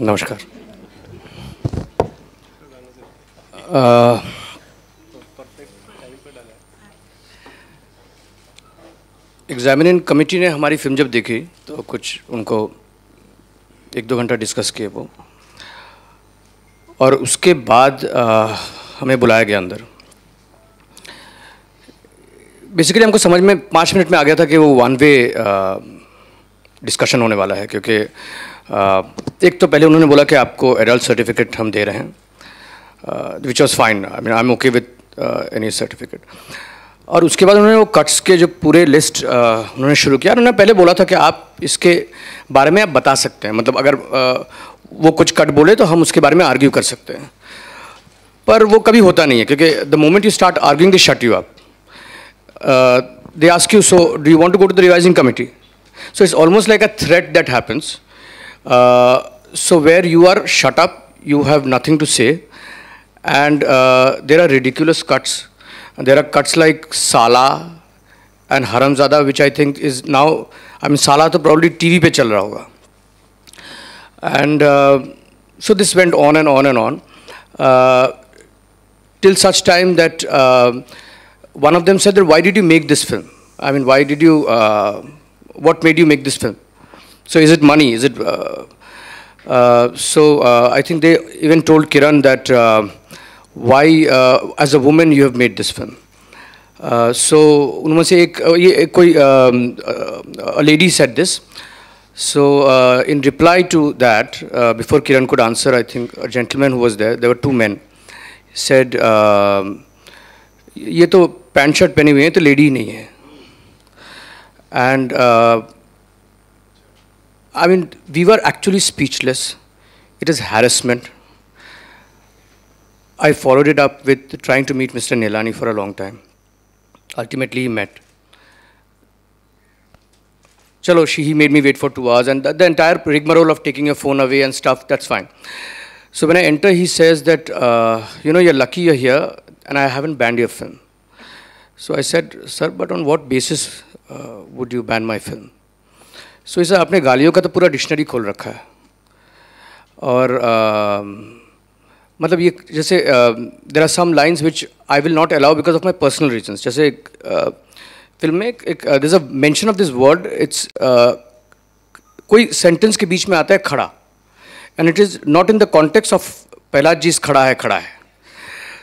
नमस्कार। Examine examining committee ने हमारी फ़िल्म जब देखी तो कुछ उनको एक दो घंटा डिस्कस किए वो। और उसके बाद आ, हमें बुलाया गया अंदर। बेसिकली हमको समझ में पाँच मिनट में आ गया था कि वो वन वे डिस्कशन होने वाला है क्योंकि एक तो पहले उन्होंने बोला कि आपको एडल्ट सर्टिफिकेट हम दे रहे हैं which was fine I mean I am okay with any certificate और उसके बाद उन्होंने वो कट्स के जो पूरे लिस्ट uh, उन्होंने शुरू किया। उन्होंने पहले बोला था कि आप इसके बारे में आप बता सकते हैं। मतलब अगर uh, वो कुछ कट बोले तो हम उसके बारे में आर्ग्यू कर सकते हैं। पर वो कभी होता नहीं है क्योंकि the moment you start arguing the shut you up they ask you so do you want to go to the revising committee so it's almost like a threat that happens So where you are shut up, you have nothing to say, and uh, there are ridiculous cuts. There are cuts like Sala and Haramzada, which I think is now. I mean, Sala to probably TV pe chal raha hoga. And uh, so this went on and on and on uh, till such time that uh, one of them said that why did you make this film? I mean, why did you? Uh, what made you make this film? So is it money? Is it? Uh, uh, so uh, I think they even told Kiran that why, as a woman, you have made this film. so उनमें से एक ये um, a lady said this. So in reply to that, before Kiran could answer, I think a gentleman who was there, there were two men, said, um, ये तो pant shirt पहने हुए हैं तो लेडी ही नहीं I mean, we were actually speechless. It is harassment. I followed it up with trying to meet Mr. Nihalani for a long time. Ultimately, he met. Chalo, she, he made me wait for two hours, and the, the, entire rigmarole of taking your phone away and stuff, that's fine. So when I enter, he says that, uh, you know, you're lucky you're here, and I haven't banned your film. So I said, sir, but on what basis uh, would you ban my film? सो इस आपने गालियों का तो पूरा dictionary खोल रखा है। और uh, मतलब ये जैसे there are some lines which I will not allow because of my personal reasons जैसे uh, फ़िल्म में एक this a mention of this word it's कोई सेंटेंस के बीच में आता है खड़ा। And it is not in the context of पहला जीज खड़ा है खड़ा है।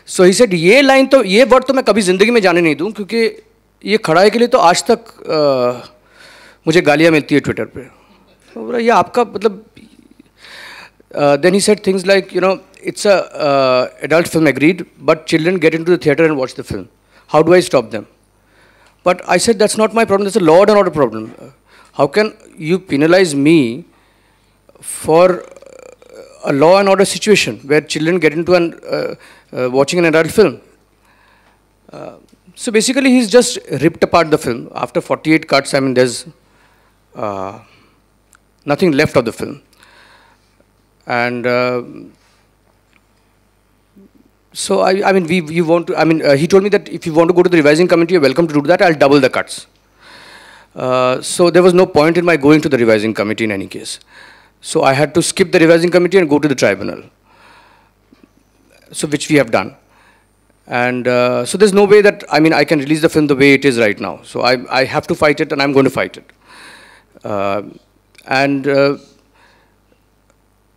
सो ही सेड ये लाइन तो ये वर्ड तो मैं कभी ज़िंदगी में जाने नहीं दूँ क्योंकि ये खड़ाई के लिए तो आज तक uh, मुझे गालियाँ मिलती है ट्विटर पे। बोला ये आपका मतलब then he said things like you know it's a adult film agreed but children get in to the theatre and watch the film how do I stop them but I said that's not my problem that's a law not a problem how can you penalise me for a law and order situation where children get in to uh, watching an adult film so basically so just ripped a part the film after forty eight cuts I mean the Uh, nothing left of the film. And uh, so I, I mean, we, want to, I mean, uh, he told me that if you want to go to the revising committee, you're welcome to do that. I'll double the cuts. Uh, so there was no point in my going to the revising committee in any case. So I had to skip the revising committee and go to the tribunal. So which we have done. And uh, so there's no way that, I mean, I can release the film the way it is right now. So I, I have to fight it and I'm going to fight it. Uh, and uh,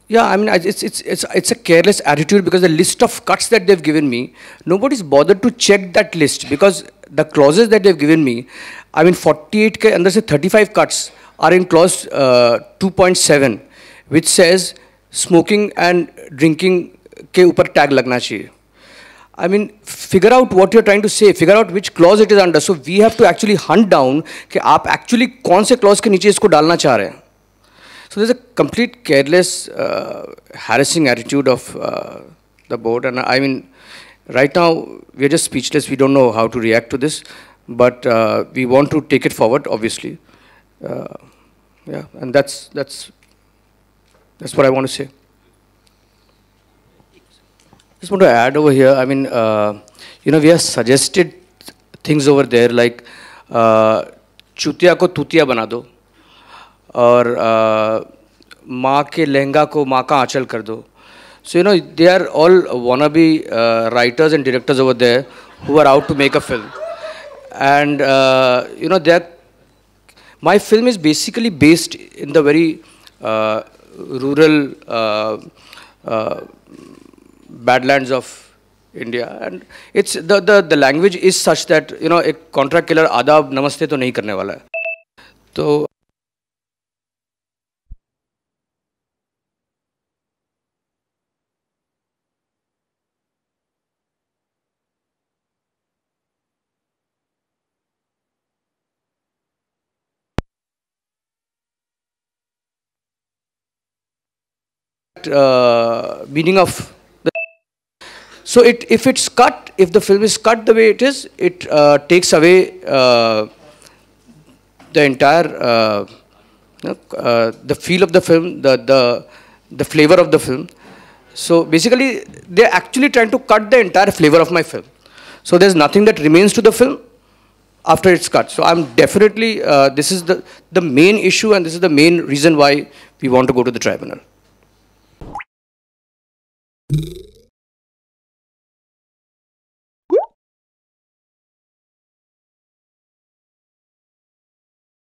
yeah, I mean, it's, it's, it's, it's a careless attitude because the list of cuts that they've given me, nobody's bothered to check that list because the clauses that they've given me, I mean, 48 and there's say 35 cuts are in clause uh, 2.7, which says smoking and drinking ke upar tag lagna chahiye. I mean, figure out what you're trying to say, figure out which clause it is under. So we have to actually hunt down that. You actually कौन clause के नीचे इसको So there's a complete careless, uh, harassing attitude of uh, the board. And I mean, right now, we're just speechless. We don't know how to react to this. But uh, we want to take it forward, obviously. Uh, yeah, and that's, that's, that's what I want to say. Just want to add over here, I mean, uh, you know, we have suggested things over there like uh, चुतिया को तुतिया बना दो और uh, माँ के लहंगा को माँ का आंचल कर दो so you know they are all wanna be writers and directors over there who are out to make a film and you know they my film is basically based in the very uh, rural uh, uh, badlands of India and it's the the language is such that you know एक contract killer आदाब नमस्ते तो नहीं करने वाला है तो uh, meaning of so it if it's cut if the film is cut the way it is it uh, takes away uh, the entire uh, uh, the feel of the film the the the flavor of the film. So basically they're actually trying to cut the entire flavor of my film. So there's nothing that remains to the film after it's cut. So i'm definitely uh, this is the the main issue and this is the main reason why we want to go to the tribunal